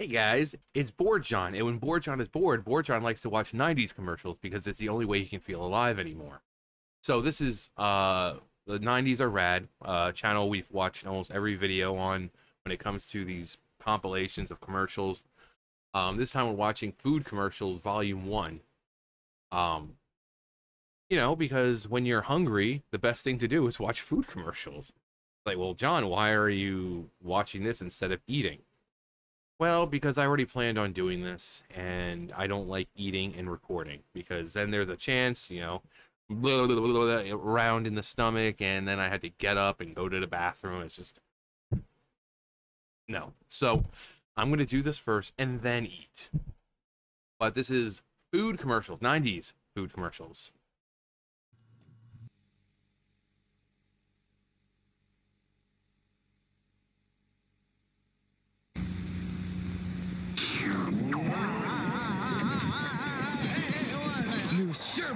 Hey guys, it's Bored John, and when Bored John is bored, John likes to watch 90s commercials because it's the only way he can feel alive anymore. So this is uh the 90s are rad uh channel we've watched almost every video on when it comes to these compilations of commercials. Um this time we're watching food commercials volume 1. Um you know, because when you're hungry, the best thing to do is watch food commercials. Like, well, John, why are you watching this instead of eating? Well, because I already planned on doing this, and I don't like eating and recording because then there's a chance, you know, blah, blah, blah, around in the stomach, and then I had to get up and go to the bathroom. It's just no. So I'm gonna do this first and then eat. But this is food commercials, 90s food commercials.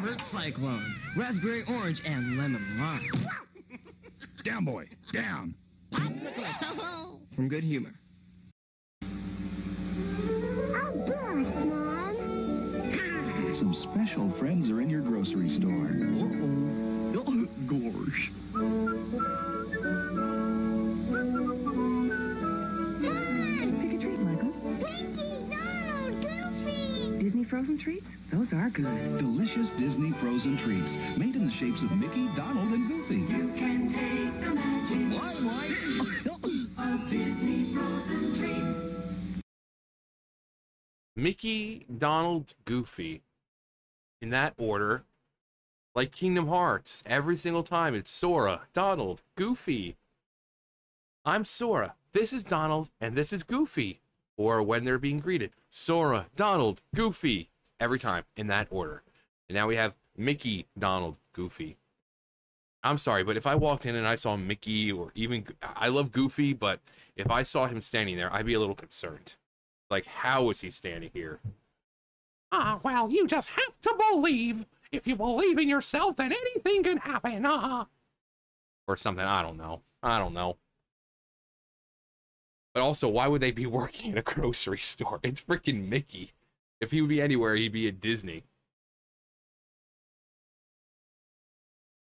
New sherbet cyclone, raspberry orange, and lemon lime. Down, boy. Down. From Good Humor. Oh, Some special friends are in your grocery store. Oh, gosh. Pick a treat, Michael. Mickey, Donald, Goofy. Disney frozen treats? Those are good. Delicious Disney frozen treats made in the shapes of Mickey, Donald, and Goofy. You Can taste the magic Limelight. of Disney frozen treats. Mickey, Donald, Goofy. In that order. Like Kingdom Hearts. Every single time it's Sora, Donald, Goofy. I'm Sora. This is Donald, and this is Goofy. Or when they're being greeted. Sora, Donald, Goofy. Every time in that order. And now we have Mickey, Donald, Goofy. I'm sorry, but if I walked in and I saw Mickey or even I love Goofy, but if I saw him standing there, I'd be a little concerned. Like, how is he standing here? Ah, well, you just have to believe. If you believe in yourself, then anything can happen. Ah. Or something. I don't know. I don't know. But also, why would they be working in a grocery store? It's freaking Mickey. If he would be anywhere, he'd be at Disney.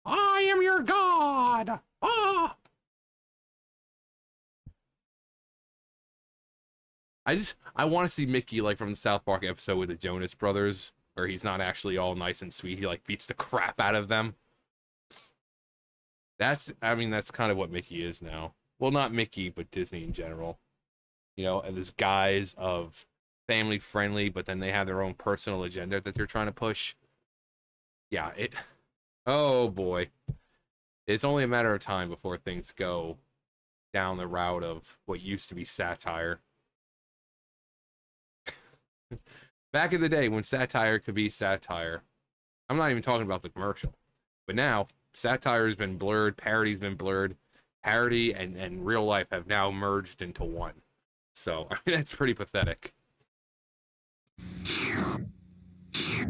I am your god. Ah. I just I want to see Mickey like from the South Park episode with the Jonas Brothers, where he's not actually all nice and sweet. He like beats the crap out of them. That's I mean that's kind of what Mickey is now. Well, not Mickey, but Disney in general. You know, and this guise of family friendly, but then they have their own personal agenda that they're trying to push. Yeah, it. Oh boy, it's only a matter of time before things go down the route of what used to be satire. Back in the day when satire could be satire, I'm not even talking about the commercial, but now satire has been blurred, parody's been blurred, parody and, and real life have now merged into one. So I mean, that's pretty pathetic.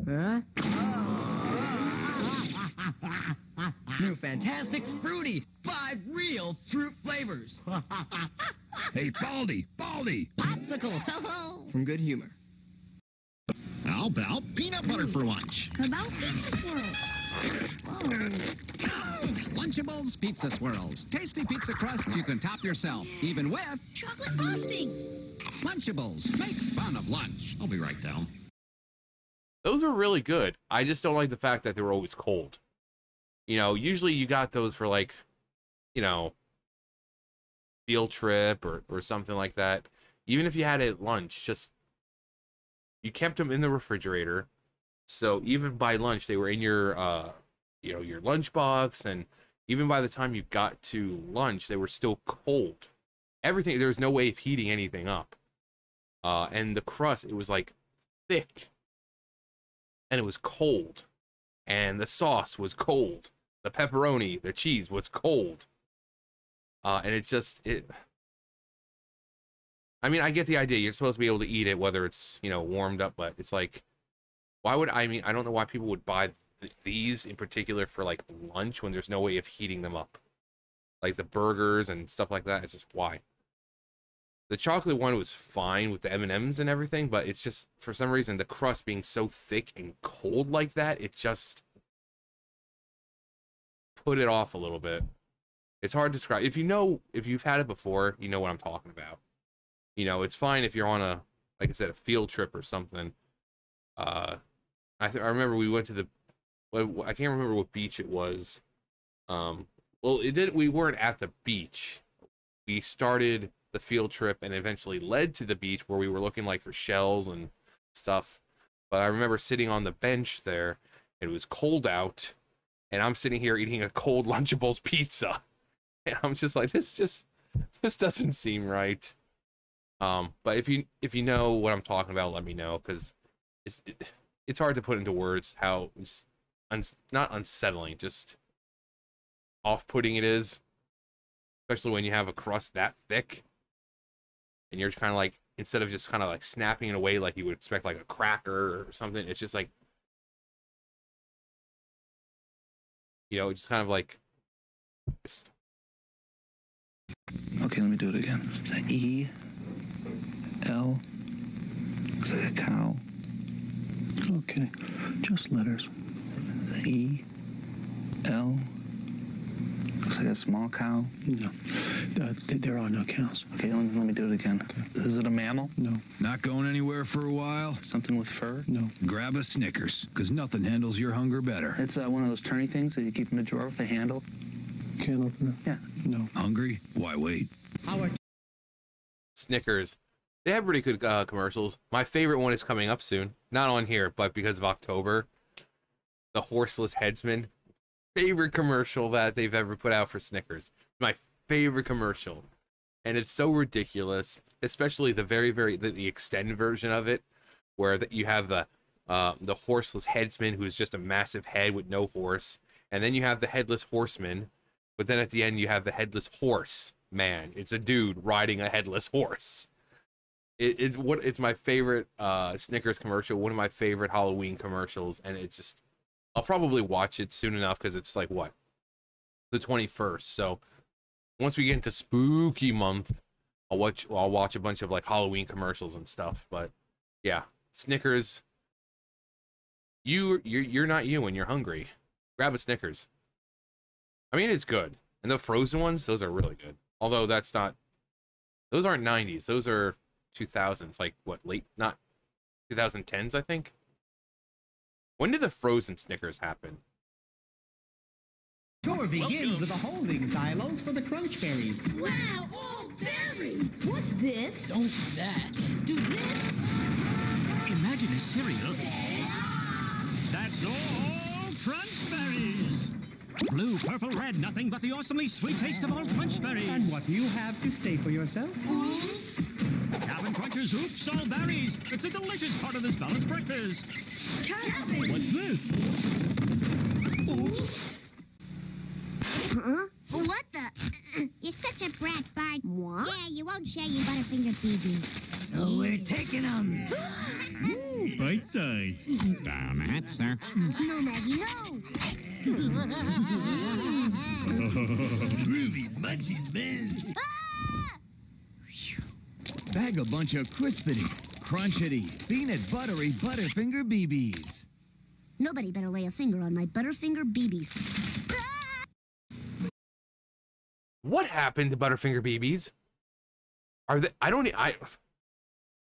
Huh? New Fantastic Fruity. Five real fruit flavors. Hey, Baldy, Baldy. Popsicle. From Good Humor. How about peanut butter for lunch? About Pizza Swirl. Lunchables Pizza Swirls. Tasty pizza crust you can top yourself, even with Chocolate frosting. Lunchables. Make fun of lunch. I'll be right down. Those are really good. I just don't like the fact that they were always cold. You know, usually you got those for like, you know, field trip or, or something like that. Even if you had it at lunch, just you kept them in the refrigerator. So even by lunch, they were in your, uh, you know, your lunchbox, and even by the time you got to lunch, they were still cold. Everything there was no way of heating anything up. Uh, and the crust, it was like thick, and it was cold, and the sauce was cold. The pepperoni, the cheese was cold. Uh, and it just it I mean, I get the idea. You're supposed to be able to eat it whether it's, you know, warmed up, but it's like, why would I mean, I don't know why people would buy th- these in particular for like lunch when there's no way of heating them up. Like the burgers and stuff like that. It's just why. the chocolate one was fine with the M&Ms and everything, but it's just for some reason the crust being so thick and cold like that, it just put it off a little bit. It's hard to describe. If you know if you've had it before, you know what I'm talking about. You know, it's fine if you're on a like I said a field trip or something. Uh I th- I remember we went to the I can't remember what beach it was. Um well, it did we weren't at the beach. We started the field trip and eventually led to the beach where we were looking like for shells and stuff. But I remember sitting on the bench there. It was cold out, and I'm sitting here eating a cold Lunchables pizza, and I'm just like, this just this doesn't seem right. Um, but if you if you know what I'm talking about, let me know because it's it, it's hard to put into words how just uns- not unsettling, just off-putting it is, especially when you have a crust that thick and you're kind of like instead of just kind of like snapping it away like you would expect like a cracker or something it's just like you know it's just kind of like Okay, let me do it again. Is that E L? Looks like a cow. Okay, just letters. E L. Looks like a small cow. No, uh, th- there are no cows. Okay, let me, let me do it again. Is it a mammal? No, Not going anywhere for a while? Something with fur? no. Grab a Snickers, because nothing handles your hunger better. It's uh, one of those turny things that you keep in the drawer with a handle. Can't opener? Yeah. No. Hungry? Why wait? snickers they have pretty good uh, commercials. My favorite one is coming up soon. Not on here but because of october. The horseless headsman. Favorite commercial that they've ever put out for snickers. My favorite commercial. And it's so ridiculous especially the very very the, the extended version of it where that you have the uh, the horseless headsman who's just a massive head with no horse. And then you have the headless horseman but then at the end you have the headless horse man. It's a dude riding a headless horse it, it's what it's my favorite uh snickers commercial one of my favorite halloween commercials and it's just i'll probably watch it soon enough because it's like what? The 21st so once we get into spooky month i'll watch i'll watch a bunch of like halloween commercials and stuff but yeah snickers you you're, you're not you when you're hungry. Grab a snickers. I mean it's good and the frozen ones those are really good although that's not those aren't 90s those are 2000s like what late not 2010s i think when did the frozen snickers happen Tour begins with the holding silos for the crunch berries. Wow, all berries! What's this? Don't do that. Do this? Imagine a cereal. That's all crunch berries. Blue, purple, red, nothing but the awesomely sweet taste of all crunch berries. And what do you have to say for yourself? Oops. Cap'n Crunch's, oops, all berries. It's a delicious part of this balanced breakfast. Cabin. What's this? Oops. Huh? What the? You're such a brat, Bart. What? Yeah, you won't share your Butterfinger BB. So we're taking them. Bite size. Perhaps, sir. No, Maggie, no. Hmm. Groovy munchies, man. Ah! Bag a bunch of crispity, crunchity, peanut buttery Butterfinger BBs. Nobody better lay a finger on my Butterfinger BBs. Ah! what happened to butterfinger bb's are they i don't e, i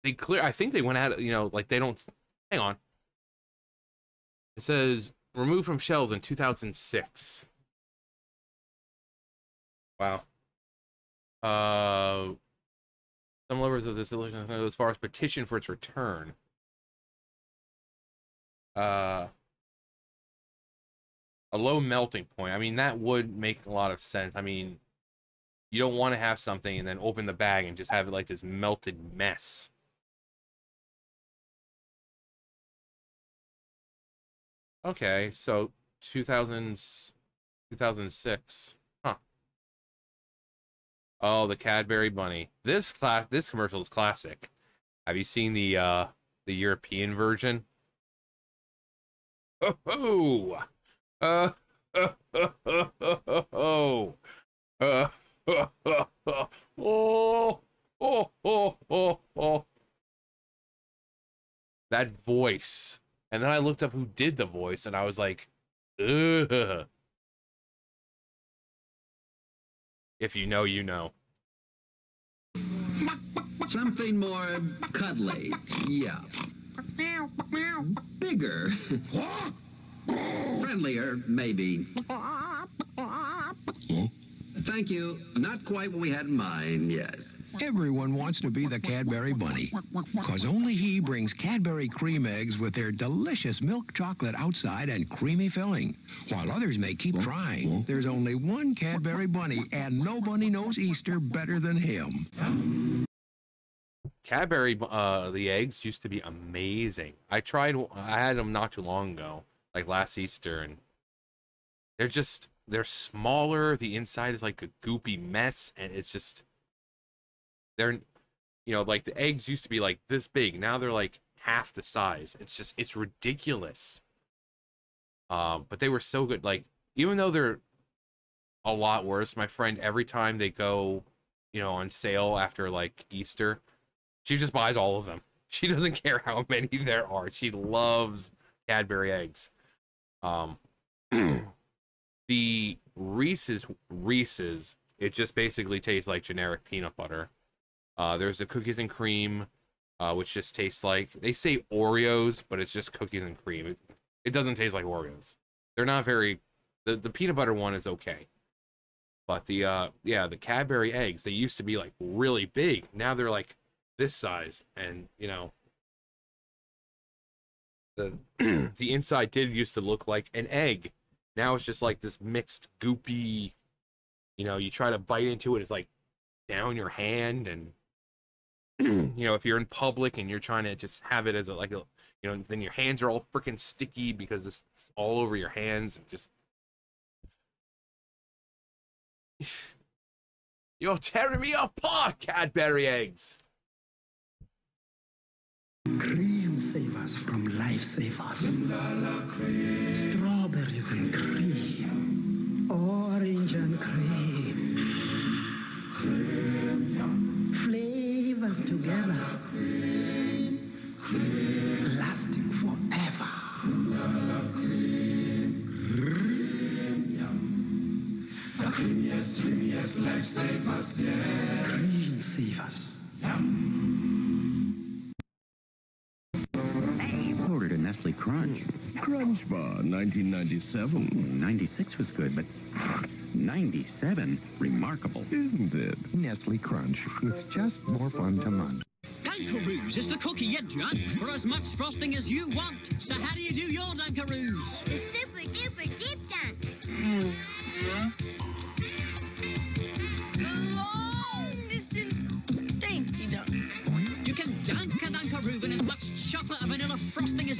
they clear i think they went out you know like they don't hang on it says removed from shelves in 2006 wow uh some lovers of this illusion as far as petition for its return uh a low melting point. I mean, that would make a lot of sense. I mean, you don't want to have something and then open the bag and just have it like this melted mess. Okay, so 2000s, 2006. Huh. Oh, the Cadbury Bunny. This class, this commercial is classic. Have you seen the uh the European version? Oh, oh. Uh, oh, uh, oh, oh, oh, oh, oh. That voice. And then I looked up who did the voice, and I was like, ugh. If you know, you know. Something more cuddly. Yeah. Bigger. Friendlier, maybe. Thank you. Not quite what we had in mind, yes. Everyone wants to be the Cadbury Bunny. Because only he brings Cadbury cream eggs with their delicious milk chocolate outside and creamy filling. While others may keep trying, there's only one Cadbury Bunny, and nobody knows Easter better than him. Cadbury, uh, the eggs used to be amazing. I tried, I had them not too long ago, like last Easter, and they're just, they're smaller. The inside is like a goopy mess, and it's just, they're, you know, like the eggs used to be like this big. Now they're like half the size. It's just, it's ridiculous. Um, but they were so good. Like, even though they're a lot worse, my friend, every time they go, you know, on sale after like Easter, she just buys all of them. She doesn't care how many there are. She loves Cadbury eggs. Um, the Reese's Reese's, it just basically tastes like generic peanut butter. Uh, there's the cookies and cream, uh, which just tastes like they say Oreos, but it's just cookies and cream. It, it doesn't taste like Oreos. They're not very. The the peanut butter one is okay, but the uh yeah the Cadbury eggs they used to be like really big. Now they're like this size, and you know the the inside did used to look like an egg. Now it's just like this mixed goopy. You know, you try to bite into it, it's like down your hand, and you know if you're in public and you're trying to just have it as a like a you know then your hands are all freaking sticky because it's, all over your hands and just you're tearing me apart cadbury eggs Cream savers from lifesavers. Strawberries and cream. Orange and cream. Creamiest, creamiest lifesavers, yeah. Cream savers. Ordered a Nestle Crunch. Crunch Bar, 1997. 96 was good, but 97? Remarkable. Isn't it? Nestle Crunch. It's just more fun to munch. Dunkaroos is the cookie you drunk for as much frosting as you want. So how do you do your Dunkaroos? The super duper deep dunk. Long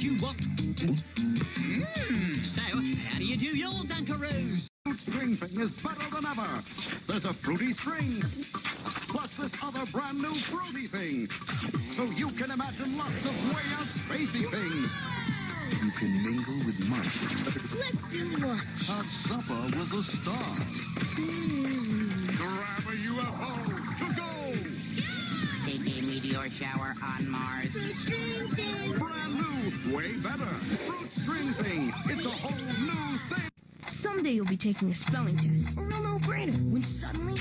frosting as you want. Mm. So how do you do your Dunkaroos? String thing is better than ever. There's a fruity string. Plus this other brand new fruity thing. So you can imagine lots of way out spacey things. You can mingle with monsters. Let's do lunch. Have supper with the stars. Grab a UFO to go. Take a meteor shower on Mars. Brand new, way better. Fruit string thing. It's a whole new thing. Someday you'll be taking a spelling test. A real no-brainer. When suddenly,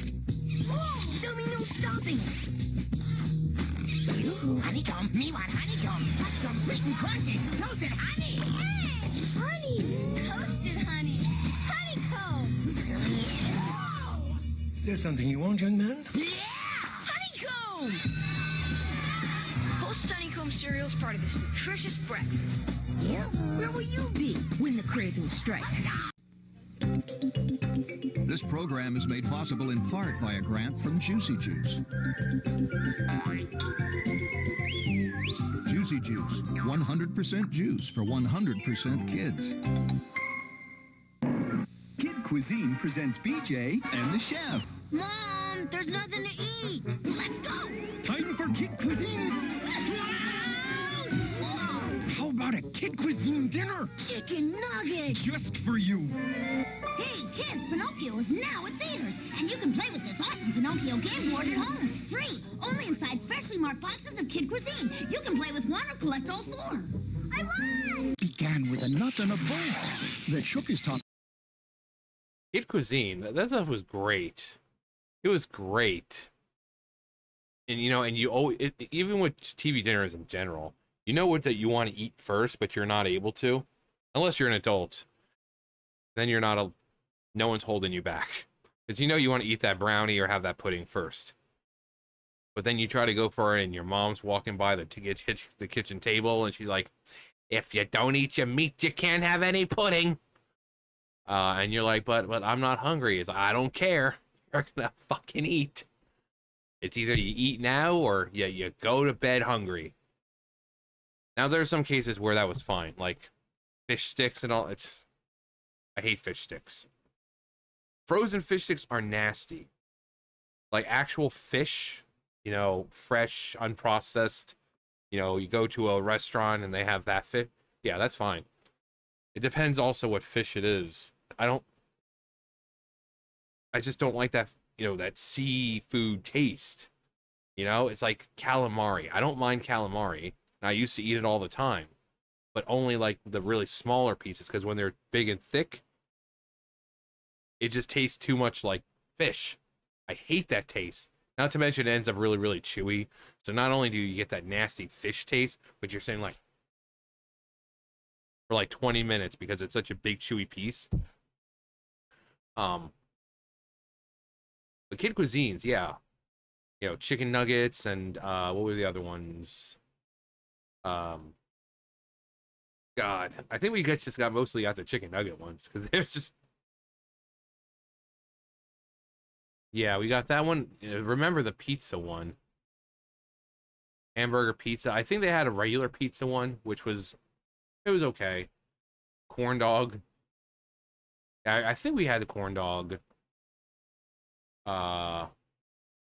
whoa, there'll be no stopping. Ooh, honeycomb. Me want honeycomb. Honeycomb sweet and crunchy. Toasted honey. Hey, honey. Toasted honey. Honeycomb. Is there something you want, young man? Honeycomb! Honeycomb cereal is part of this nutritious breakfast. Where will you be when the craving strikes? This program is made possible in part by a grant from Juicy Juice. Juicy Juice, 100% juice for 100% kids. Kid Cuisine presents BJ and the chef. Mom, there's nothing to eat. Let's go. Time for Kid Cuisine. How about a Kid Cuisine dinner? Chicken nuggets. Just for you. Hey, kids, Pinocchio is now at theaters, and you can play with this awesome Pinocchio game board at home. Free, only inside specially marked boxes of Kid Cuisine. You can play with one or collect all four. I won! Began with a nut and a bolt that shook his top. Kid Cuisine, that, that stuff was great. It was great. And you know, and you always, it, even with TV dinners in general, you know what that you want to eat first, but you're not able to, unless you're an adult. Then you're not a, no one's holding you back, because you know you want to eat that brownie or have that pudding first. But then you try to go for it, and your mom's walking by the the kitchen table, and she's like, "If you don't eat your meat, you can't have any pudding." Uh, and you're like, but but I'm not hungry. Is I don't care. You're gonna fucking eat. It's either you eat now or you you go to bed hungry. Now there's some cases where that was fine, like fish sticks and all. It's I hate fish sticks. Frozen fish sticks are nasty. Like actual fish, you know, fresh, unprocessed. You know, you go to a restaurant and they have that fish. Yeah, that's fine. It depends also what fish it is. I don't I just don't like that, you know, that seafood taste. You know, it's like calamari. I don't mind calamari. And I used to eat it all the time. But only like the really smaller pieces because when they're big and thick, it just tastes too much like fish. I hate that taste. Not to mention it ends up really, really chewy. So not only do you get that nasty fish taste, but you're saying like for like 20 minutes because it's such a big chewy piece. Um the kid cuisines, yeah. You know, chicken nuggets and uh what were the other ones? Um God, I think we just got mostly out the chicken nugget ones because it was just Yeah, we got that one. Uh, Remember the pizza one. Hamburger pizza. I think they had a regular pizza one, which was it was okay. Corn dog. I, I think we had the corn dog. Uh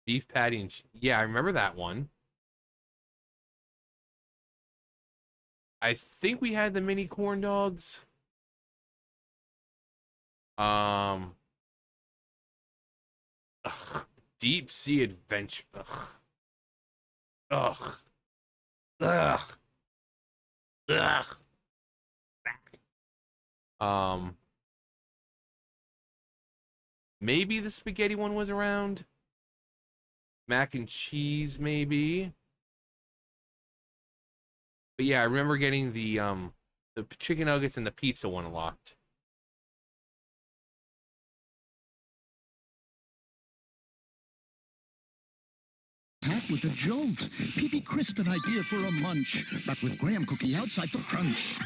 beef patty and yeah, I remember that one. I think we had the mini corn dogs. Um ugh, deep sea adventure. Ugh. Ugh. Ugh. Ugh. Um maybe the spaghetti one was around. Mac and cheese, maybe. But yeah, I remember getting the um the chicken nuggets and the pizza one unlocked. Pat with a jolt. PB Crisp an idea for a munch, but with graham cookie outside for crunch.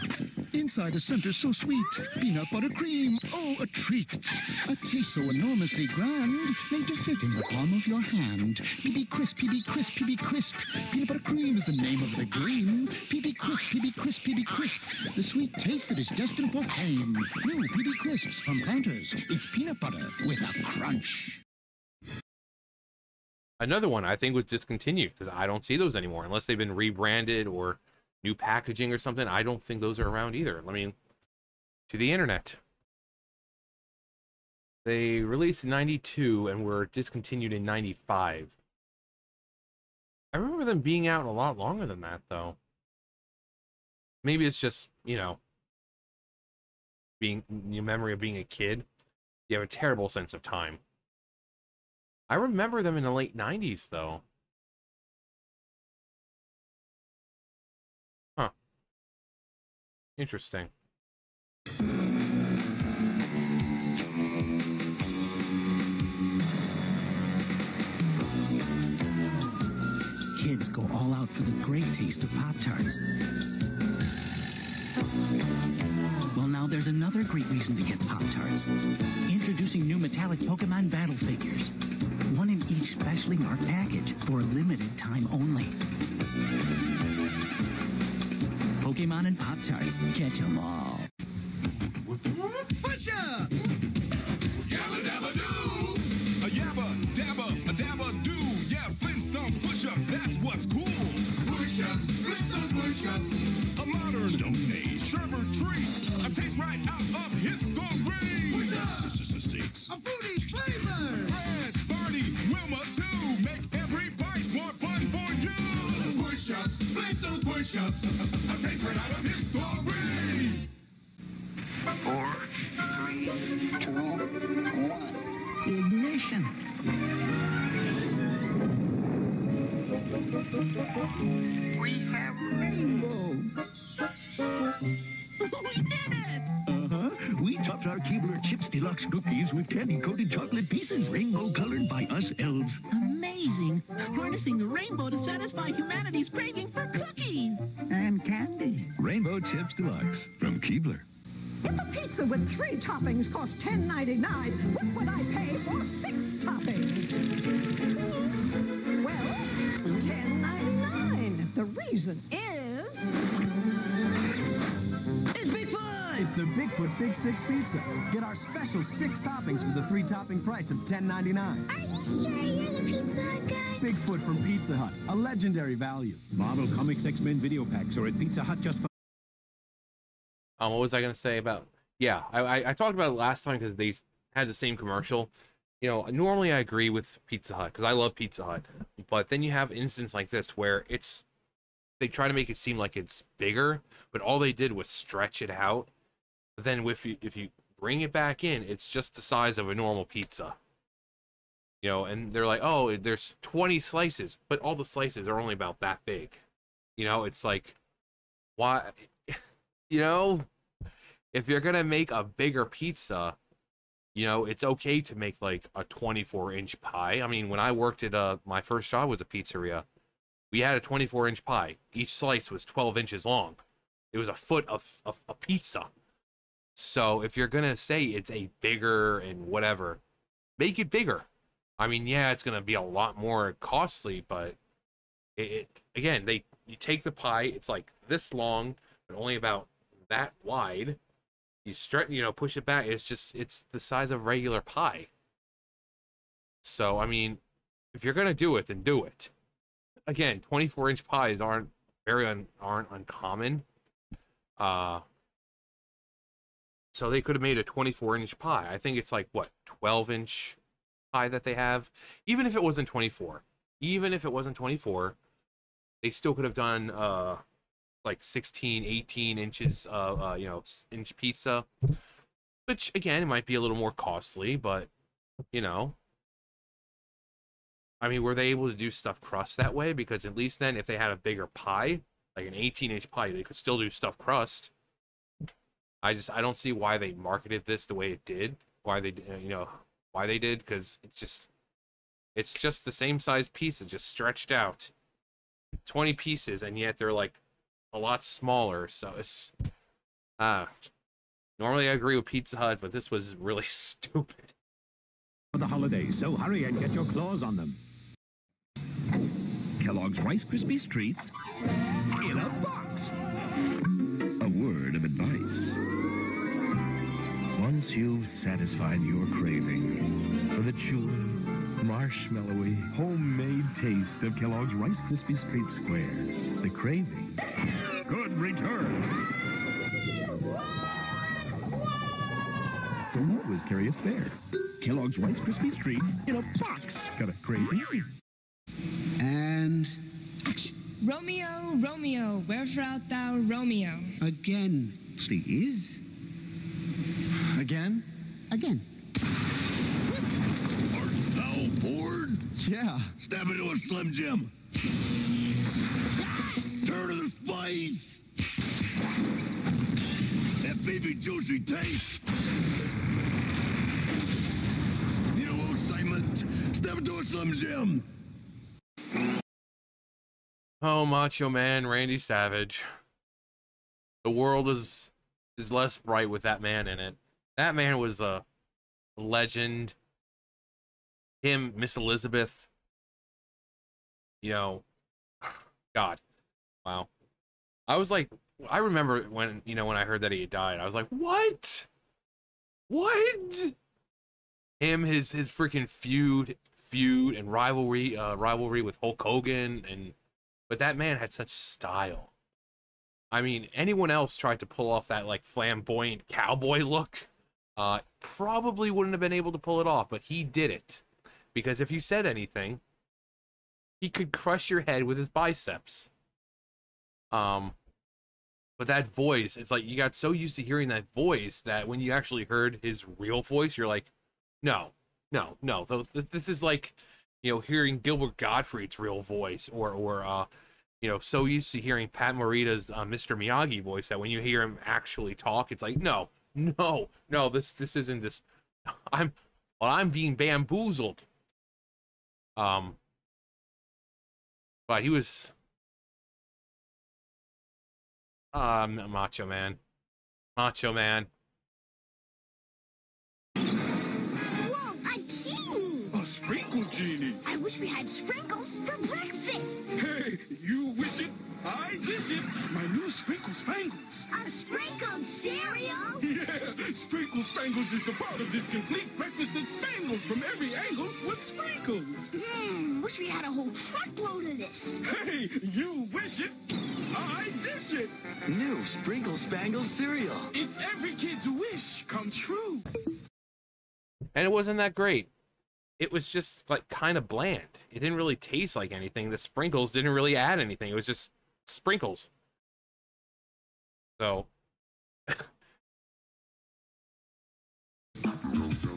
Inside a center so sweet, peanut butter cream, oh, a treat. A taste so enormously grand, made to fit in the palm of your hand. PB Crisp, PB Crisp, PB Crisp. Peanut butter cream is the name of the cream. PB Crisp, PB Crisp, PB Crisp. The sweet taste that is destined for fame. New PB Crisps from Planters. It's peanut butter with a crunch. Another one I think was discontinued because I don't see those anymore unless they've been rebranded or new packaging or something. I don't think those are around either. I mean, to the internet. They released in 92 and were discontinued in 95. I remember them being out a lot longer than that, though. Maybe it's just, you know, being your memory of being a kid. You have a terrible sense of time. I remember them in the late 90s, though. Huh. Interesting. Kids go all out for the great taste of Pop Tarts. Well, now there's another great reason to get Pop Tarts. Introducing new metallic Pokemon battle figures. One in each specially marked package for a limited time only. Pokemon and Pop Tarts. Catch 'em all. a foodie flavor. Fred, Barney, Wilma too. Make every bite more fun for you. Push-ups, push-ups. A taste right out of history. Four, three, two, one. Ignition. We have rainbow. We our Keebler Chips Deluxe cookies with candy-coated chocolate pieces, rainbow-colored by us elves. Amazing. Harnessing the rainbow to satisfy humanity's craving for cookies. And candy. Rainbow Chips Deluxe from Keebler. If a pizza with three toppings cost $10.99, what would I pay for six toppings? Well, $10.99. The reason is... It's Bigfoot! The Bigfoot Big Six Pizza. Get our special six toppings for the three topping price of $10.99. Are you sure you're the Pizza Hut guy? Bigfoot from Pizza Hut, a legendary value. Marvel Comics X-Men video packs are at Pizza Hut just for... Um, what was I gonna say about? Yeah, I I, I talked about it last time because they had the same commercial. You know, normally I agree with Pizza Hut because I love Pizza Hut, but then you have instances like this where it's they try to make it seem like it's bigger, but all they did was stretch it out. But then if you if you bring it back in, it's just the size of a normal pizza. You know, and they're like, oh, there's 20 slices, but all the slices are only about that big. You know, it's like, why? You know, if you're gonna make a bigger pizza, you know, it's okay to make like a 24 inch pie. I mean, when I worked at uh my first job was a pizzeria, we had a 24 inch pie. Each slice was 12 inches long. It was a foot of, of a pizza. So if you're gonna say it's a bigger and whatever, make it bigger. I mean, yeah, it's gonna be a lot more costly, but it, it again, they you take the pie, it's like this long, but only about that wide. You stretch, you know, push it back. It's just it's the size of regular pie. So I mean, if you're gonna do it, then do it. Again, 24 inch pies aren't very un, aren't uncommon. Uh, so they could have made a 24 inch pie. I think it's like what 12 inch pie that they have. Even if it wasn't 24, even if it wasn't 24, they still could have done uh like 16, 18 inches of uh, you know inch pizza, which again it might be a little more costly, but you know. I mean, were they able to do stuff crust that way? Because at least then, if they had a bigger pie, like an 18 inch pie, they could still do stuffed crust. I just I don't see why they marketed this the way it did. Why they you know why they did because it's just it's just the same size pizza just stretched out. 20 pieces and yet they're like a lot smaller so it's uh normally I agree with Pizza Hut but this was really stupid. For the holidays, so hurry and get your claws on them. Kellogg's Rice Krispies Treats in a box. A word of advice. Once you've satisfied your craving for the chewy, marshmallowy, homemade taste of Kellogg's Rice Krispies Treat Squares, the craving Good return. Don't always carry a spare. Kellogg's Rice Krispies Treats in a box. Got a craving? And Romeo, Romeo, wherefore art thou, Romeo? again, please. Again? Again. Thou bored? Yeah. Step into a Slim Jim. Turn to the spice. That baby juicy taste. Need a little excitement? Step into a Slim Jim. Oh, Macho Man, Randy Savage. The world is is less bright with that man in it. That man was a legend. Him, Miss Elizabeth. You know, God, wow. I was like, I remember when you know when I heard that he had died. I was like, what? What? Him, his his freaking feud, feud and rivalry, uh, rivalry with Hulk Hogan, and but that man had such style. I mean, anyone else tried to pull off that like flamboyant cowboy look, uh, probably wouldn't have been able to pull it off, but he did it. Because if you said anything, he could crush your head with his biceps. Um, but that voice, it's like you got so used to hearing that voice that when you actually heard his real voice, you're like, no, no, no. th- th- This is like, you know, hearing Gilbert Gottfried's real voice, or or uh, you know, so used to hearing Pat Morita's uh, Mr. Miyagi voice that when you hear him actually talk, it's like, no, no, no. This this isn't this. I'm well, I'm being bamboozled. Um, but he was um Macho Man, Macho Man. Genie. I wish we had sprinkles for breakfast. Hey, you wish it, I dish it. My new Sprinkle Spangles. A sprinkled cereal? Yeah, Sprinkle Spangles is the part of this complete breakfast that spangles from every angle with sprinkles. Hmm, wish we had a whole truckload of this. Hey, you wish it, I dish it. New Sprinkle Spangle cereal. It's every kid's wish come true. and it wasn't that great. It was just like kind of bland. It didn't really taste like anything. The sprinkles didn't really add anything. It was just sprinkles. So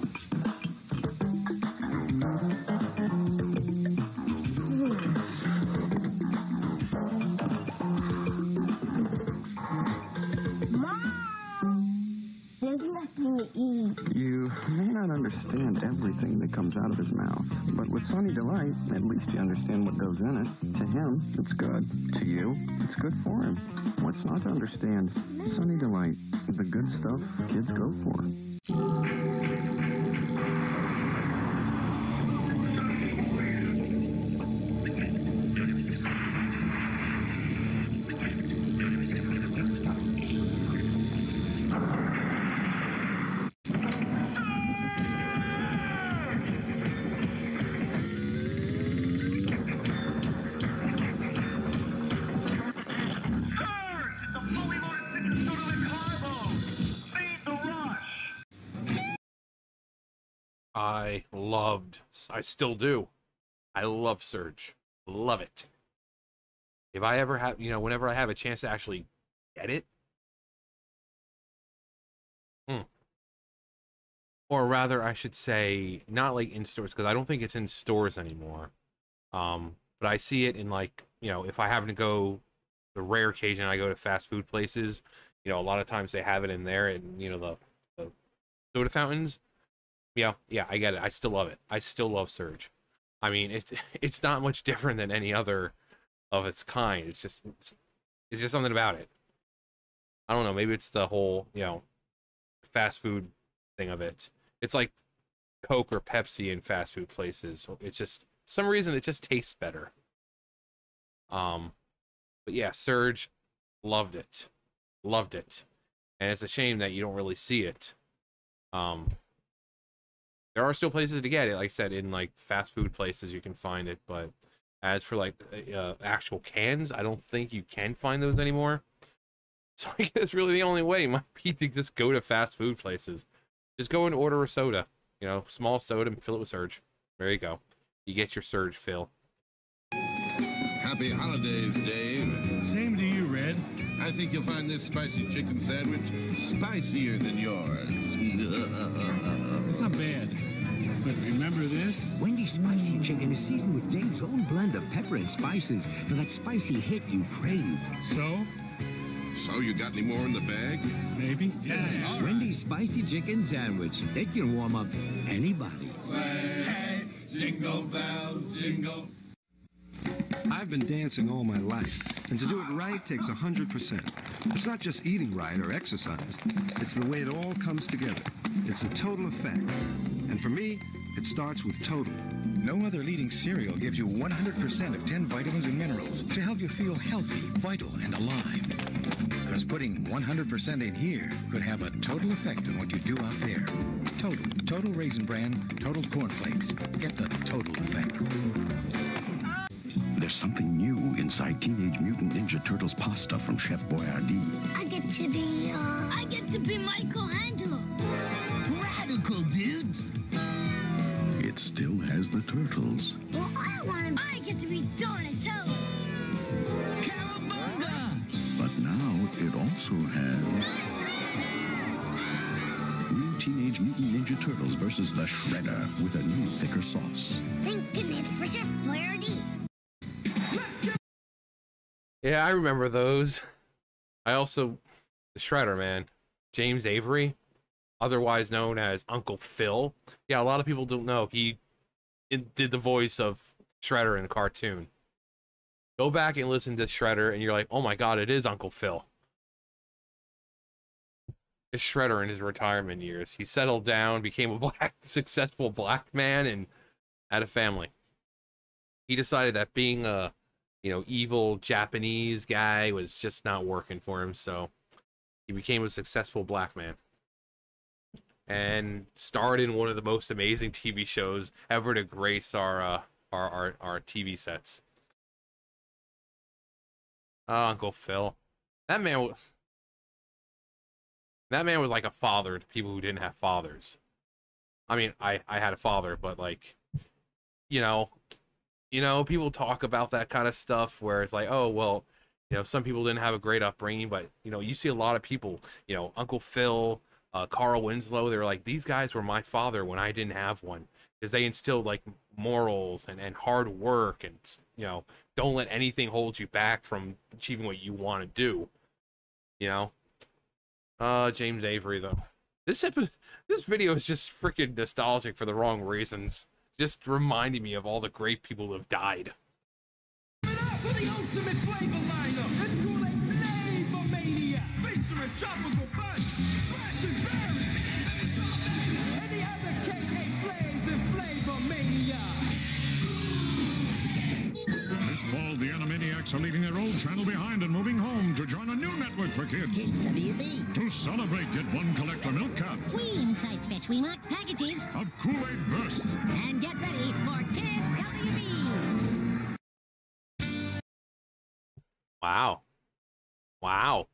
You may not understand everything that comes out of his mouth, but with Sunny Delight, at least you understand what goes in it. To him, it's good. To you, it's good for him. What's not to understand? Sunny Delight, the good stuff kids go for. Loved, I still do. I love Surge. Love it. If I ever have, you know, whenever I have a chance to actually get it, hmm. or rather, I should say, not like in stores, because I don't think it's in stores anymore. Um, but I see it in like, you know, if I happen to go, the rare occasion I go to fast food places, you know, a lot of times they have it in there, and you know, the, the soda fountains. Yeah, yeah, I get it. I still love it. I still love Surge. I mean, it's it's not much different than any other of its kind. It's just it's, it's just something about it. I don't know. Maybe it's the whole you know fast food thing of it. It's like Coke or Pepsi in fast food places. It's just some reason it just tastes better. Um, but yeah, Surge, loved it, loved it, and it's a shame that you don't really see it. Um, there are still places to get it. Like I said, in like fast food places, you can find it. But as for like uh, actual cans, I don't think you can find those anymore. So I guess really the only way might be to just go to fast food places. Just go and order a soda. You know, small soda and fill it with Surge. There you go. You get your Surge fill. Happy holidays, Dave. Same to you, Red. I think you'll find this spicy chicken sandwich spicier than yours. Not bad. But remember this? Wendy's spicy chicken is seasoned with Dave's own blend of pepper and spices for that spicy hit you crave. So? So you got any more in the bag? Maybe. Yeah. Wendy's spicy chicken sandwich. It can warm up anybody. jingle bells, jingle. I've been dancing all my life, and to do it right takes 100%. It's not just eating right or exercise, it's the way it all comes together. It's the total effect. And for me, it starts with Total. No other leading cereal gives you 100% of 10 vitamins and minerals to help you feel healthy, vital, and alive. Because putting 100% in here could have a total effect on what you do out there. Total. Total Raisin Bran, Total Cornflakes. Get the total effect. There's something new inside Teenage Mutant Ninja Turtles pasta from Chef Boyardee. I get to be, uh, I get to be Michelangelo. Radical, dudes. It still has the turtles. Well, I want to, I get to be Donatello. Cowabunga! But now it also has... Teenage Mutant Ninja Turtles versus the Shredder with a new thicker sauce. Thank goodness for Chef Boyardee. Yeah, I remember those. I also the Shredder man, James Avery, otherwise known as Uncle Phil. Yeah, a lot of people don't know he did the voice of Shredder in the cartoon. Go back and listen to Shredder, and you're like, oh my god, it is Uncle Phil. It's Shredder in his retirement years. He settled down, became a black, successful black man, and had a family. He decided that being a, you know, evil Japanese guy was just not working for him, so he became a successful black man. And starred in one of the most amazing TV shows ever to grace our uh, our, our our TV sets. Oh, Uncle Phil. That man was that man was like a father to people who didn't have fathers. I mean, I I had a father, but like you know, you know, people talk about that kind of stuff where it's like, oh, well, you know, some people didn't have a great upbringing, but you know, you see a lot of people, you know, Uncle Phil, uh, Carl Winslow, they're like, these guys were my father when I didn't have one because they instilled like morals and, and hard work and you know don't let anything hold you back from achieving what you want to do you know? Uh james avery though. This epi- this video is just freaking nostalgic for the wrong reasons just reminding me of all the great people who have died For the ultimate flavor lineup, let's call it Flavor Mania. Featuring tropical punch, slash and berries, and the other K8 flavors in Flavor Mania. This fall, the Animaniacs are leaving their old channel behind and moving home network for kids. Kids WB. To celebrate, get one collector milk can Free inside specially marked packages. of Kool-Aid Bursts. And get ready for Kids WB. wow wow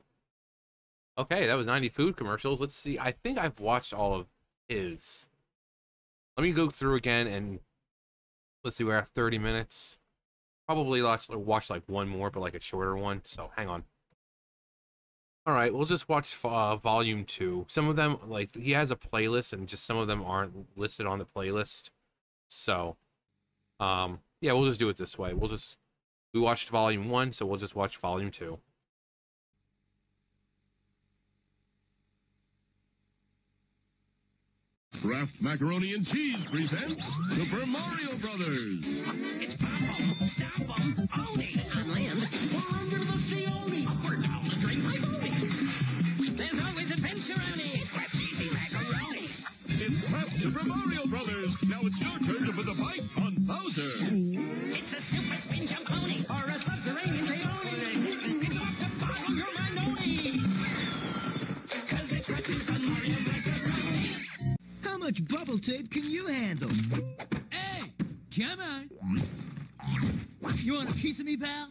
okay that was 90 food commercials let's see i think i've watched all of his let me go through again and let's see we're at 30 minutes probably watch, watch like one more but like a shorter one so hang on all right we'll just watch uh, volume two some of them like he has a playlist and just some of them aren't listed on the playlist so um yeah we'll just do it this way we'll just we watched volume one so we'll just watch volume two Kraft Macaroni and Cheese presents Super Mario Brothers. It's Pop-Bum, Stop-Bum, Oni. On land, Super Mario Brothers. Now it's your turn to put the bite on Bowser. It's a super spin jump pony or a subterranean peony. It's off to follow your Manoni. Cause it's what Super Mario Macaroni. How much bubble tape can you handle? Hey, come on. You want a piece of me, pal?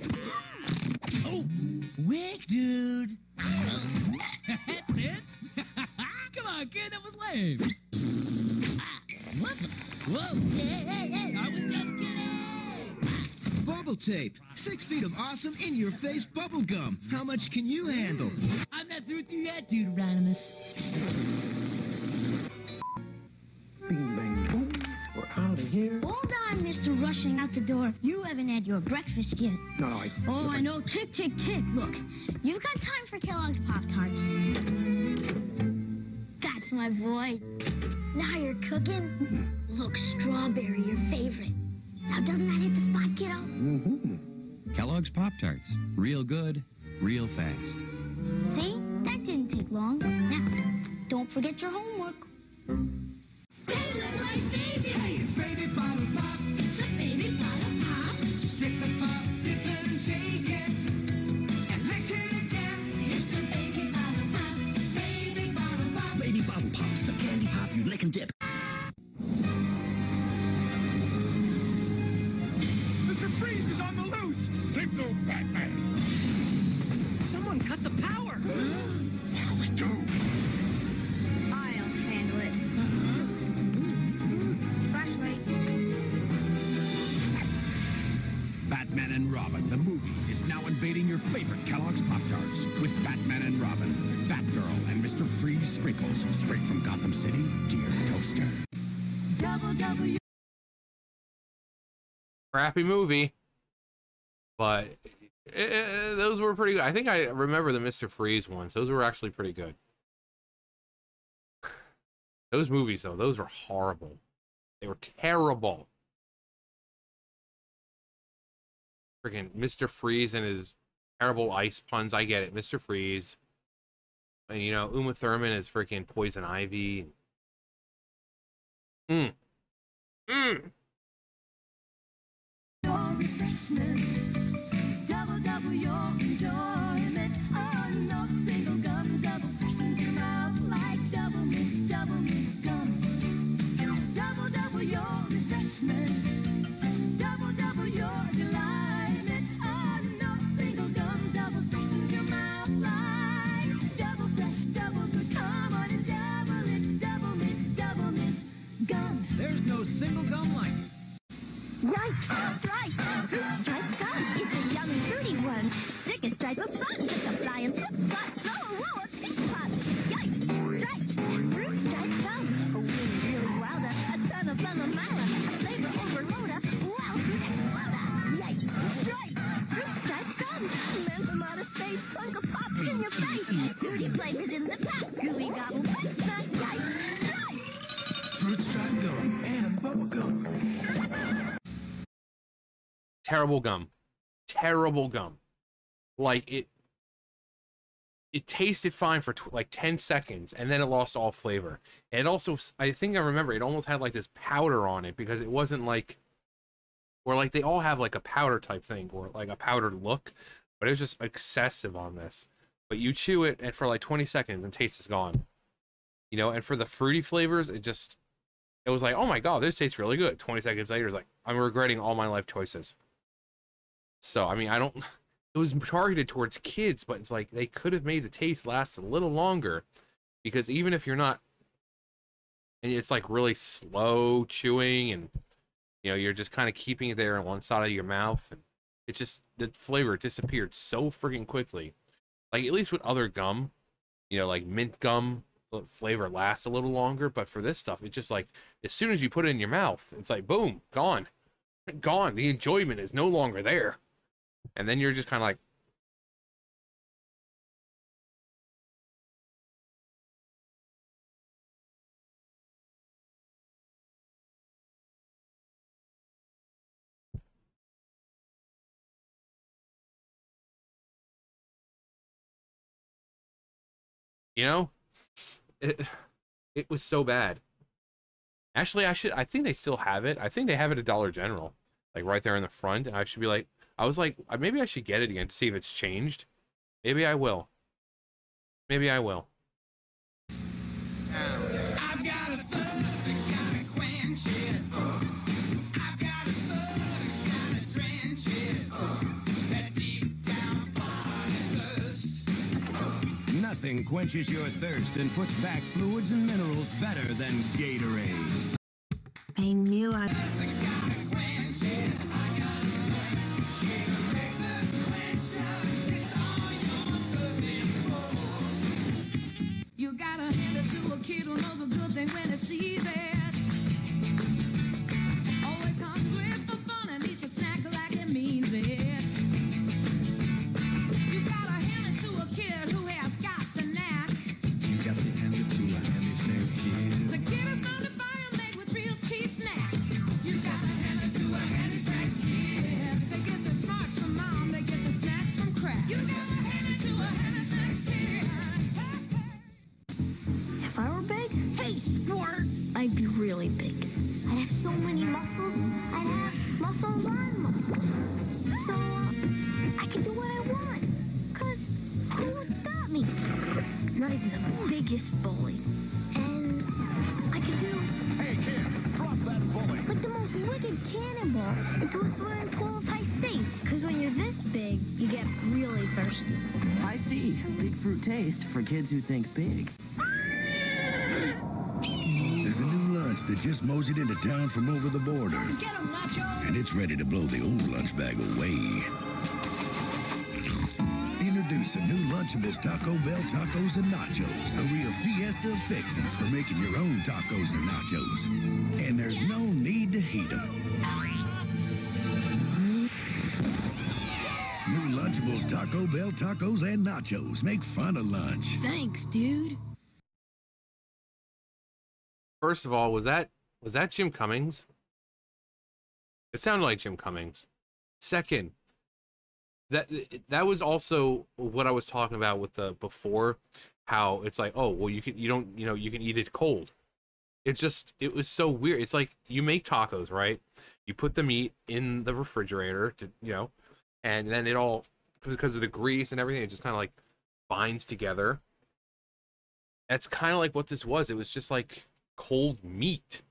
Oh, wick, dude. That's it. come on, kid, that was lame. What? Whoa, hey, hey, hey, I was just kidding. Bubble tape. Six feet of awesome in-your-face bubble gum. How much can you handle? I'm not through with you yet, dude, Rodimus. Bing, bang, boom. We're out of here. Hold on, Mr. Rushing out the door. You haven't had your breakfast yet. No, I. Oh, I know. Tick, tick, tick. Look, you've got time for Kellogg's Pop Tarts. That's my boy. Now you're cooking. Look, strawberry, your favorite. Now, doesn't that hit the spot, kiddo? Mm-hmm. Kellogg's Pop Tarts. Real good, real fast. See? That didn't take long. Now, don't forget your homework. And dip. Mr. Freeze is on the loose. Signal Batman. And Robin, the movie, is now invading your favorite Kellogg's Pop Tarts with Batman and Robin, Batgirl, and Mr. Freeze Sprinkles straight from Gotham City to your toaster. Double W. crappy movie, but eh, those were pretty good. I think I remember the Mr. Freeze ones. Those were actually pretty good. Those movies, though, those were horrible. They were terrible. Freaking Mr. Freeze and his terrible ice puns. I get it, Mr. Freeze. And you know, Uma Thurman is freaking Poison Ivy. Mm. Mm. Gum like. Right, right. Stripe gum. It's a yummy fruity one. A stripe of fun. Just a flying flip flop. Throw a roll of pink pot. Yikes, stripe. Fruit stripe gum. A really, really wilder. A ton of fun a miler. A flavor overloader. Wow, exploder. Yikes, stripe. Fruit stripe gum. Man from outer space. Sunk a pop in your face. Fruity flavors in the pack. Gooey gobble. Terrible gum. Terrible gum. Like it it tasted fine for like 10 seconds and then it lost all flavor. And it also I think i remember it almost had like this powder on it because it wasn't like or like they all have like a powder type thing or like a powdered look but it was just excessive on this. But you chew it and for like 20 seconds and taste is gone. You know and for the fruity flavors it just it was like oh my god this tastes really good. 20 seconds later it's like i'm regretting all my life choices so I mean, I don't. It was targeted towards kids, but it's like they could have made the taste last a little longer, because even if you're not, and it's like really slow chewing, and you know you're just kind of keeping it there on one side of your mouth, and it's just the flavor disappeared so freaking quickly. Like at least with other gum, you know, like mint gum, flavor lasts a little longer, but for this stuff, it's just like as soon as you put it in your mouth, it's like boom, gone, gone. The enjoyment is no longer there and then you're just kind of like you know? It, it was so bad. Actually i should i think they still have it. I think they have it at dollar general like right there in the front and i should be like I was like, uh, maybe I should get it again to see if it's changed. Maybe I will. Maybe I will. I've got a thirst, I gotta quench it. I've got a thirst, gotta drench it. That deep down burning thirst. Nothing quenches your thirst and puts back fluids and minerals better than Gatorade. I knew I. think. There's a new lunch that just moseyed into town from over the border. Get him, Nacho! And it's ready to blow the old lunch bag away. Introduce the new Lunchables Taco Bell tacos and nachos. A real fiesta of fixins for making your own tacos and nachos. And there's no need to heat them. Taco Bell tacos and nachos. Make fun of lunch. Thanks, dude. First of all, was that was that Jim Cummings? It sounded like Jim Cummings. Second, that that was also what I was talking about with the before, how it's like, oh well, you can you don't you know you can eat it cold. It just it was so weird. It's like you make tacos, right? You put the meat in the refrigerator to you know, and then it all because of the grease and everything, it just kind of like binds together. That's kind of like what this was. It was just like cold meat.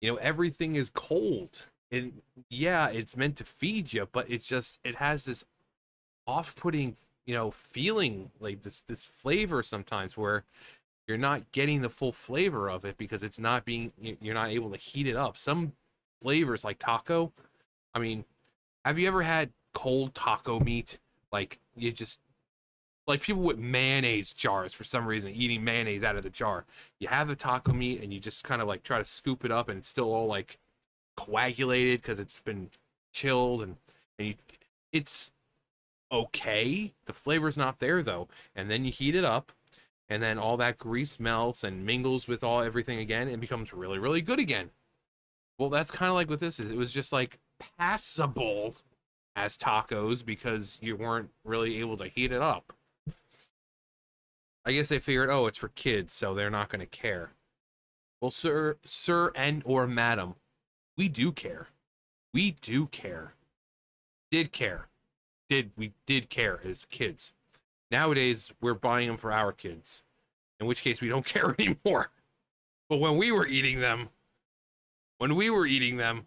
You know, everything is cold. And yeah, it's meant to feed you, but it's just it has this off-putting, you know, feeling like this this flavor sometimes where you're not getting the full flavor of it because it's not being you- you're not able to heat it up. Some flavors like taco, I mean, have you ever had cold taco meat? Like you just like people with mayonnaise jars for some reason eating mayonnaise out of the jar. You have the taco meat and you just kind of like try to scoop it up and it's still all like coagulated because it's been chilled and, and you, it's okay. The flavor's not there though. And then you heat it up and then all that grease melts and mingles with all everything again and becomes really, really good again. Well, that's kind of like what this is. It was just like passable as tacos because you weren't really able to heat it up. I guess they figured, oh, it's for kids, so they're not going to care. Well, sir, sir, and or madam, we do care. We do care. Did care. Did we did care as kids? Nowadays, we're buying them for our kids, in which case we don't care anymore. But when we were eating them, when we were eating them,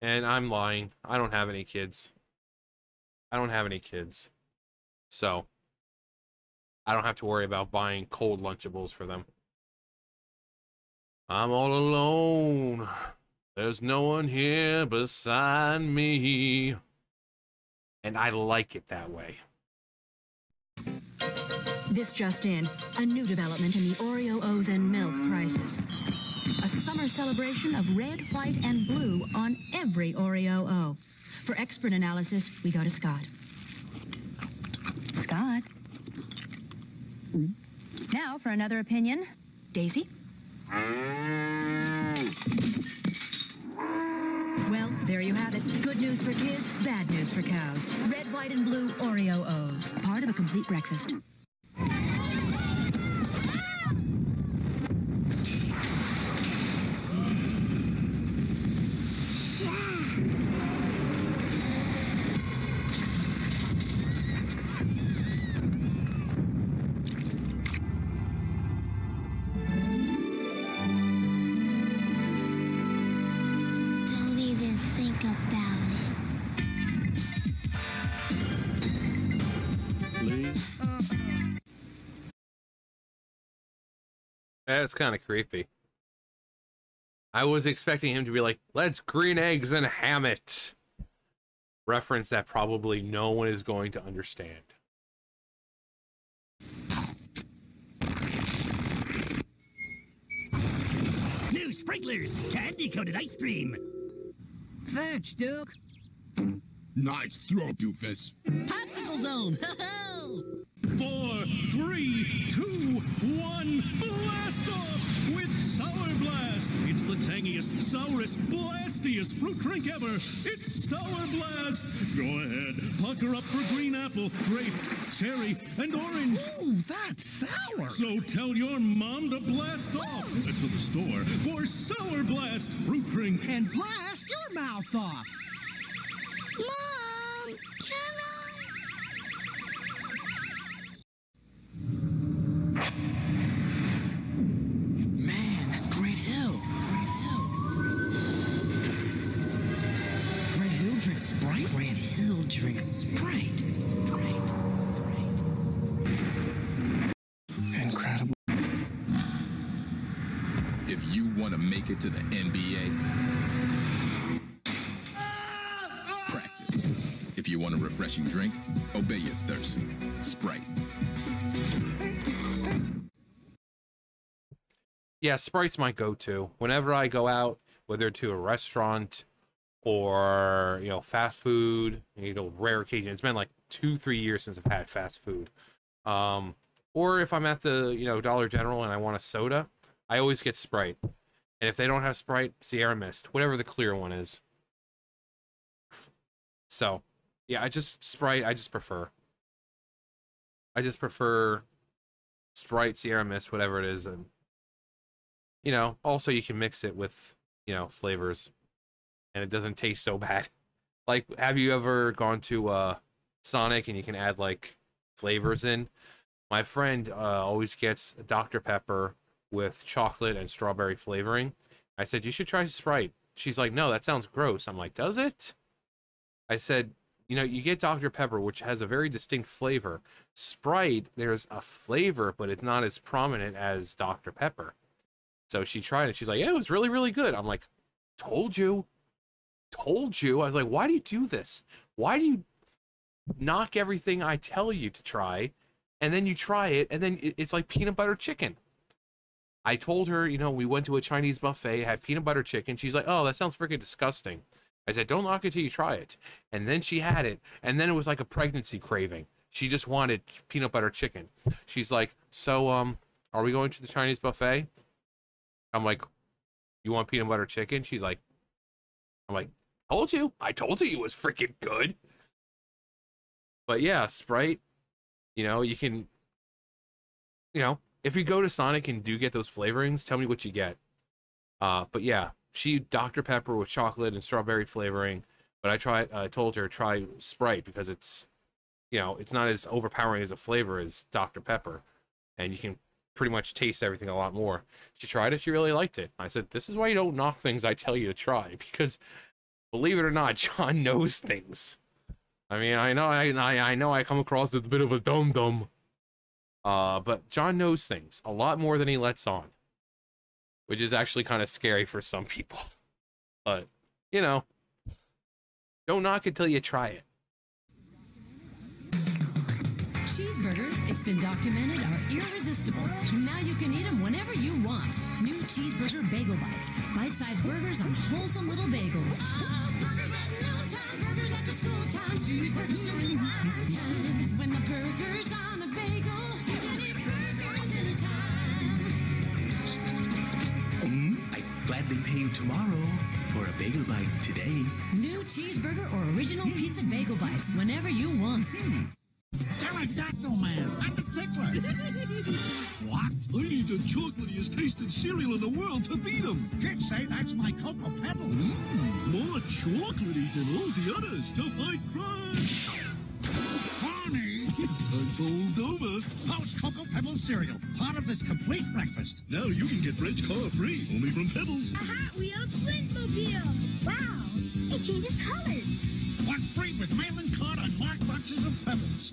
and I'm lying, I don't have any kids. I don't have any kids. So, I don't have to worry about buying cold Lunchables for them. I'm all alone. There's no one here beside me. And I like it that way. This just in, a new development in the Oreo O's and milk crisis. A summer celebration of red, white, and blue on every Oreo O. For expert analysis, we go to Scott. Scott? Now for another opinion, Daisy? Well, there you have it. Good news for kids, bad news for cows. Red, white, and blue Oreo O's. Part of a complete breakfast. That's kind of creepy. I was expecting him to be like, let's green eggs and ham it. Reference that probably no one is going to understand. New sprinklers, candy coated ice cream. Thanks, Duke. Nice throw, doofus. Popsicle zone. Four, three, two, one, blast off with Sour Blast. It's the tangiest, sourest, blastiest fruit drink ever. It's Sour Blast. Go ahead, pucker up for green apple, grape, cherry, and orange. Ooh, that's sour. So tell your mom to blast off to the store for Sour Blast fruit drink. And blast your mouth off. Mom, can to make it to the NBA, practice. If you want a refreshing drink? Obey your thirst. Sprite. Yeah, Sprite's my go-to. Whenever I go out, whether to a restaurant or you know fast food, you know rare occasion. It's been like two, three years since I've had fast food. Um, or if I'm at the you know Dollar General and I want a soda, I always get Sprite. And if they don't have Sprite, Sierra Mist, whatever the clear one is. So, yeah, I just Sprite. I just prefer. I just prefer Sprite, Sierra Mist, whatever it is, and you know, also you can mix it with you know flavors, and it doesn't taste so bad. Like, have you ever gone to uh Sonic and you can add like flavors in? My friend uh, always gets Dr Pepper with chocolate and strawberry flavoring. I said you should try Sprite. She's like, no, that sounds gross. I'm like, does it? I said, you know, you get Dr. Pepper, which has a very distinct flavor. Sprite, there's a flavor, but it's not as prominent as Dr. Pepper. So she tried it. She's like, yeah, it was really, really good. I'm like, told you. Told you. I was like, why do you do this? Why do you knock everything I tell you to try? And then you try it, and then it's like peanut butter chicken. I told her, you know, we went to a Chinese buffet, had peanut butter chicken. She's like, oh, that sounds freaking disgusting. I said, don't knock it till you try it. And then she had it, and then it was like a pregnancy craving. She just wanted peanut butter chicken. She's like, so, um, are we going to the Chinese buffet? I'm like, you want peanut butter chicken? She's like, I'm like, told you. I told you it was freaking good. But yeah, Sprite, you know, you can, you know, if you go to Sonic and do get those flavorings, tell me what you get. Uh, but yeah, she Dr Pepper with chocolate and strawberry flavoring. But I tried. I told her try Sprite because it's, you know, it's not as overpowering as a flavor as Dr Pepper, and you can pretty much taste everything a lot more. She tried it. She really liked it. I said, "This is why you don't knock things I tell you to try because, believe it or not, John knows things." I mean, I know, I, I, I know, I come across as a bit of a dum dum. Uh, but John knows things a lot more than he lets on, which is actually kind of scary for some people. But you know, don't knock it till you try it. Cheeseburgers, it's been documented, are irresistible. Now you can eat them whenever you want. New Cheeseburger Bagel Bites. Bite-sized burgers on wholesome little bagels. Burgers at noon time, burgers after school time, Cheeseburgers during prime time. When the burger's on a bagel, gladly pay you tomorrow for a bagel bite today. New cheeseburger or original pizza bagel bites whenever you want. Pterodactyl man, I'm the tickler. what? I need the chocolatiest tasting cereal in the world to beat him. Kids say that's my Cocoa Pebbles. Mmm, more chocolatey than all the others to fight crime. Honey, Bowled over. Post Cocoa Pebbles cereal, part of this complete breakfast. Now you can get French car free, only from Pebbles. A Hot Wheels Flintmobile. Wow, it changes colors. One free with mail and card on marked boxes of Pebbles.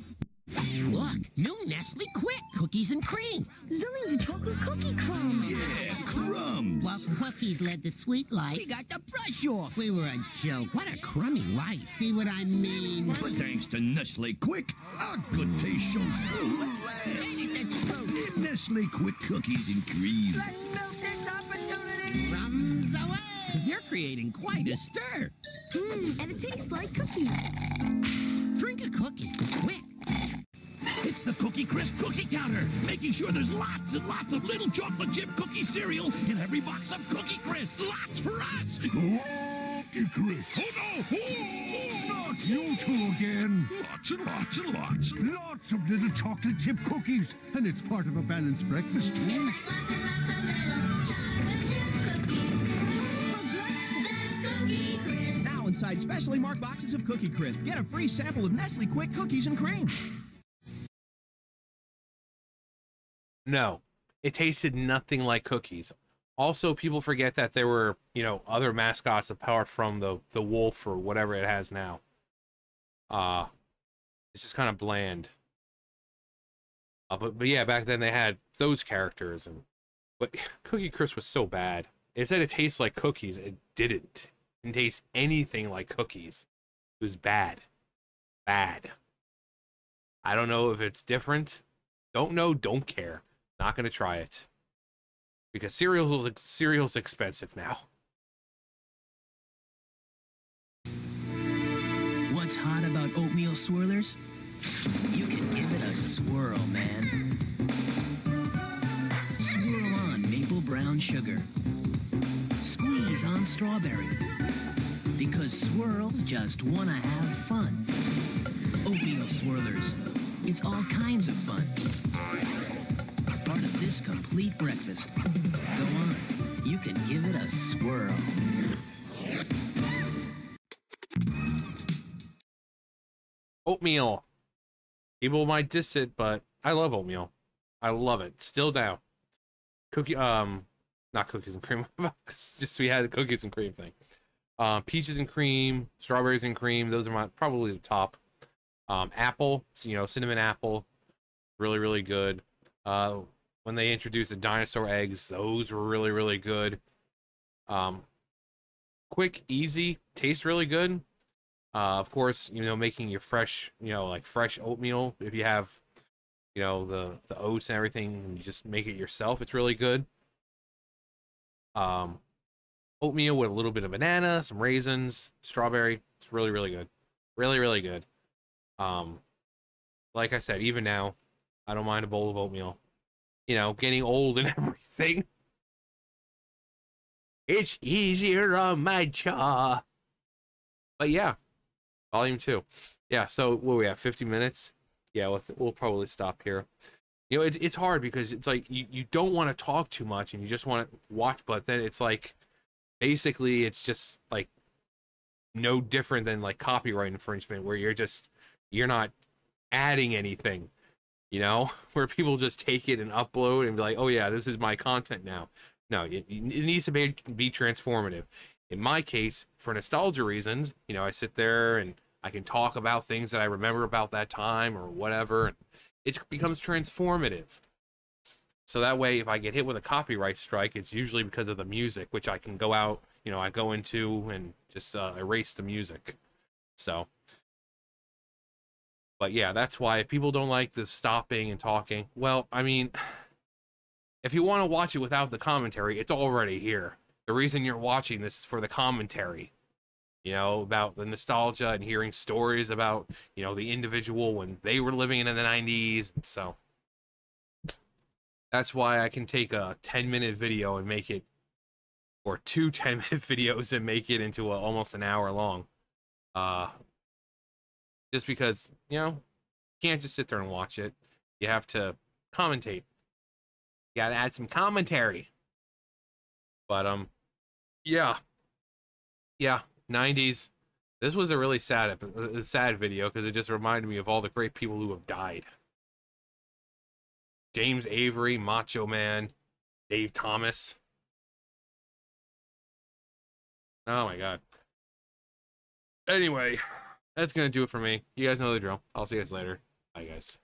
Look, new Nestle Quik cookies and cream. Zilling's chocolate cookie crumbs. Yeah, crumbs. Well, cookies led the sweet life. We got the brush off. We were a joke. What a crummy life. See what I mean? But thanks to Nestle Quik, our good taste shows through at last. Nestle Quik cookies and cream. Let's milk this opportunity. Crumbs away. You're creating quite a stir. Mmm, and it tastes like cookies. Drink a cookie. Quik. It's the Cookie Crisp cookie counter, making sure there's lots and lots of little chocolate chip cookie cereal in every box of Cookie Crisp. Lots for us. Cookie Crisp. Oh no! Not you two again. Lots and lots and lots. Lots of little chocolate chip cookies, and it's part of a balanced breakfast too. Now inside specially marked boxes of Cookie Crisp, get a free sample of Nestle Quik cookies and cream. No, it tasted nothing like cookies. Also, people forget that there were, you know, other mascots apart from the the wolf or whatever it has now. Uh it's just kind of bland. Uh, but but yeah, back then they had those characters, and but Cookie Crisp was so bad. It said it tastes like cookies. It didn't. It didn't taste anything like cookies. It was bad. bad. I don't know if it's different. Don't know, don't care. Not gonna try it. Because cereal's cereal's expensive now. What's hot about oatmeal swirlers? You can give it a swirl, man. Swirl on maple brown sugar. Squeeze on strawberry. Because swirls just want to have fun. Oatmeal swirlers. It's all kinds of fun. Part of this complete breakfast. Go on. You can give it a swirl. Oatmeal. People might diss it, but I love oatmeal. I love it. Still down. Cookie, um, not cookies and cream. Just we had the cookies and cream thing. Um, peaches and cream, strawberries and cream. Those are my probably the top. Um, apple, you know, cinnamon apple, really really good. Uh, when they introduced the dinosaur eggs, those were really really good. Um, quick, easy, taste really good. Uh, of course, you know, making your fresh, you know, like fresh oatmeal. If you have, you know, the the oats and everything, and you just make it yourself, it's really good. Um, oatmeal with a little bit of banana, some raisins, strawberry. It's really really good, really really good. Um, like I said, even now, I don't mind a bowl of oatmeal. You know, getting old and everything. It's easier on my jaw. But yeah, volume two. Yeah, so what we have 50 minutes. Yeah, we'll, we'll probably stop here. You know, it's it's hard because it's like you, you don't want to talk too much and you just want to watch, but then it's like basically it's just like no different than like copyright infringement where you're just you're not adding anything, you know, where people just take it and upload and be like, oh yeah, this is my content now. No, it, it needs to be be transformative. In my case, for nostalgia reasons, you know, I sit there and I can talk about things that I remember about that time or whatever. And it becomes transformative. So that way, if I get hit with a copyright strike, it's usually because of the music, which I can go out, you know, I go into and just uh, erase the music. So, but yeah, that's why if people don't like the stopping and talking. Well, I mean, if you want to watch it without the commentary, it's already here. The reason you're watching this is for the commentary you know, about the nostalgia and hearing stories about, you know, the individual when they were living in the 90s. So that's why I can take a 10 minute video and make it, or two 10 minute videos and make it into a, almost an hour long. Uh, just because, you know, you can't just sit there and watch it. You have to commentate. You gotta add some commentary. But, um, yeah. Yeah, 90s. This was a really sad, a sad video because it just reminded me of all the great people who have died. James Avery, Macho Man, Dave Thomas. Oh my god. Anyway, that's gonna do it for me. You guys know the drill. I'll see you guys later. Bye, guys.